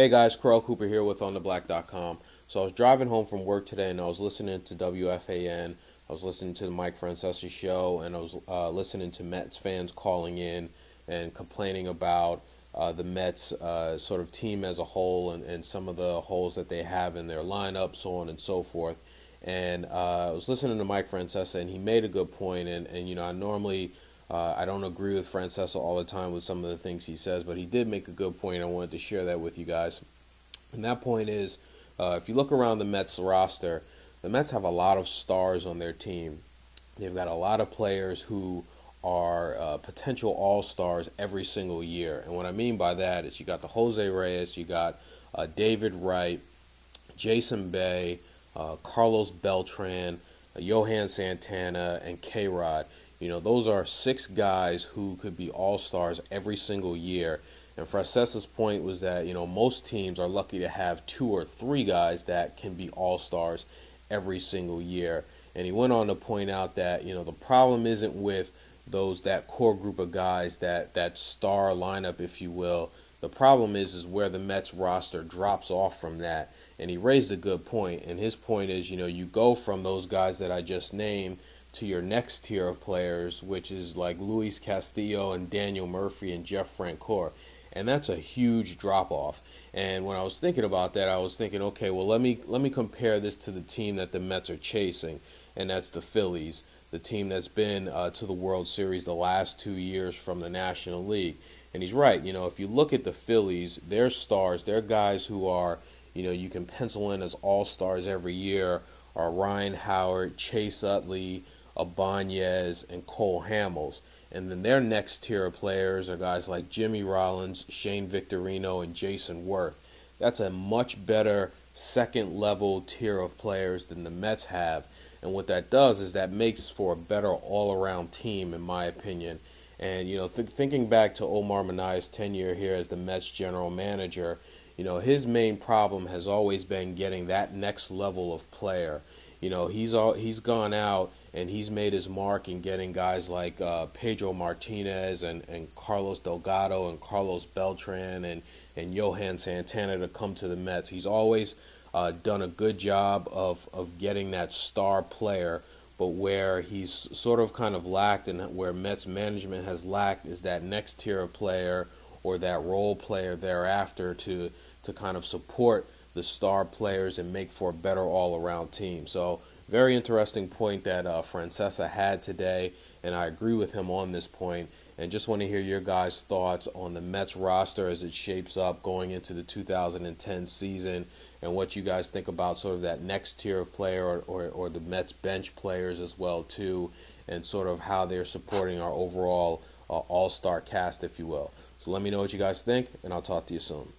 Hey guys, Carl Cooper here with OnTheBlack.com. So I was driving home from work today and I was listening to WFAN. I was listening to the Mike Francesa show and I was uh, listening to Mets fans calling in and complaining about uh, the Mets uh, sort of team as a whole and, and some of the holes that they have in their lineup, so on and so forth. And uh, I was listening to Mike Francesa and he made a good point. And, and you know, I normally uh, I don't agree with Francesa all the time with some of the things he says, but he did make a good point. I wanted to share that with you guys. And that point is uh, if you look around the Mets roster, the Mets have a lot of stars on their team. They've got a lot of players who are uh, potential all stars every single year. And what I mean by that is you got the Jose Reyes, you got uh, David Wright, Jason Bay, uh, Carlos Beltran, uh, Johan Santana, and K Rod. You know, those are six guys who could be all stars every single year. And Francesa's point was that, you know, most teams are lucky to have two or three guys that can be all stars every single year. And he went on to point out that, you know, the problem isn't with those that core group of guys, that that star lineup, if you will. The problem is is where the Mets roster drops off from that. And he raised a good point. And his point is, you know, you go from those guys that I just named to your next tier of players, which is like Luis Castillo and Daniel Murphy and Jeff Francoeur. And that's a huge drop off. And when I was thinking about that, I was thinking, okay, well let me let me compare this to the team that the Mets are chasing, and that's the Phillies, the team that's been uh, to the World Series the last two years from the National League. And he's right. You know, if you look at the Phillies, they're stars. They're guys who are, you know, you can pencil in as all stars every year. Are Ryan Howard, Chase Utley, Ibanez, and Cole Hamels. And then their next tier of players are guys like Jimmy Rollins, Shane Victorino, and Jayson Werth. That's a much better second level tier of players than the Mets have. And what that does is that makes for a better all around team, in my opinion. And, you know, th- thinking back to Omar Minaya's tenure here as the Mets general manager, you know, his main problem has always been getting that next level of player. You know, he's all he's gone out and he's made his mark in getting guys like uh, Pedro Martinez and, and Carlos Delgado and Carlos Beltran and and Johan Santana to come to the Mets. He's always uh, done a good job of of getting that star player. But where he's sort of kind of lacked and where Mets management has lacked is that next tier of player or that role player thereafter to to kind of support the star players and make for a better all-around team. So very interesting point that uh, Francesa had today, and I agree with him on this point. And just want to hear your guys' thoughts on the Mets roster as it shapes up going into the 2010 season, and what you guys think about sort of that next tier of player or, or, or the Mets bench players as well too, and sort of how they're supporting our overall uh, all-star cast, if you will. So let me know what you guys think, and I'll talk to you soon.